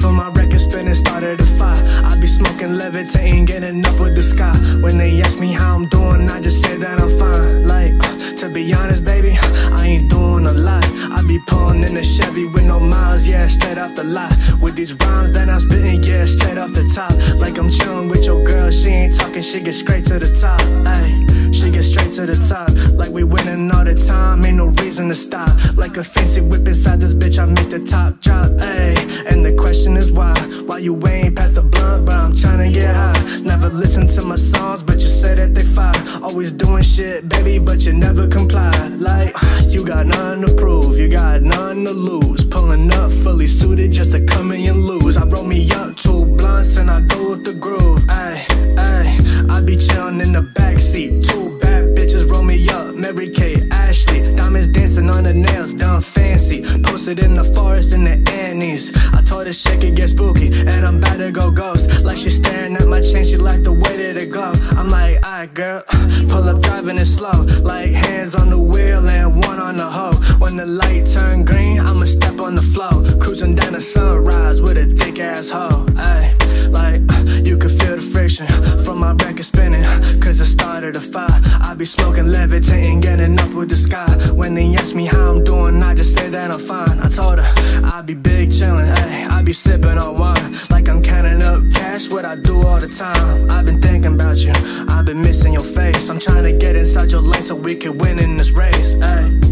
for my record spinning, started a fire. I be smoking, levitating, getting up with the sky. When they ask me how I'm doing, I just say that I'm fine. Like, uh, to be honest, baby, I ain't doing a lot. I be pulling in a Chevy with no miles, yeah, straight off the lot. With these rhymes that I'm spitting, yeah, straight off the top. Like I'm chilling with your girl, she ain't talking, she get straight to the top. Ayy, she get straight to the top. Like we winning all the time, ain't no reason to stop. Like a fancy whip inside this bitch, I make the top Why you ain't past the blunt, but I'm trying to get high. Never listen to my songs, but you say that they fire. Always doing shit, baby, but you never comply. Like, you got nothing to prove, you got nothing to lose. Pulling up fully suited just to come in and lose. I roll me up two blunts and I go with the groove. Ayy, ayy, I be chillin' in the backseat. Two In the forest in the Andes. I told her shit could get spooky, and I'm about to go ghost. Like she's staring at my chain, she like the way that it glow. I'm like, alright, girl, pull up driving it slow. Like hands on the wheel and one on the hoe. When the light turn green, I'ma step on the flow. Cruising down the sunrise with a thick ass hoe. Ay, like, you can feel the friction from my record spinning. Cause it started a fire. I be smoking, levitating, getting up with the sky. When they ask me how I'm doing, I just say that I'm fine. I be big chillin', ay, I be sipping on wine. Like I'm counting up cash, what I do all the time. I've been thinking about you, I've been missing your face. I'm trying to get inside your lane so we can win in this race. SeaWorld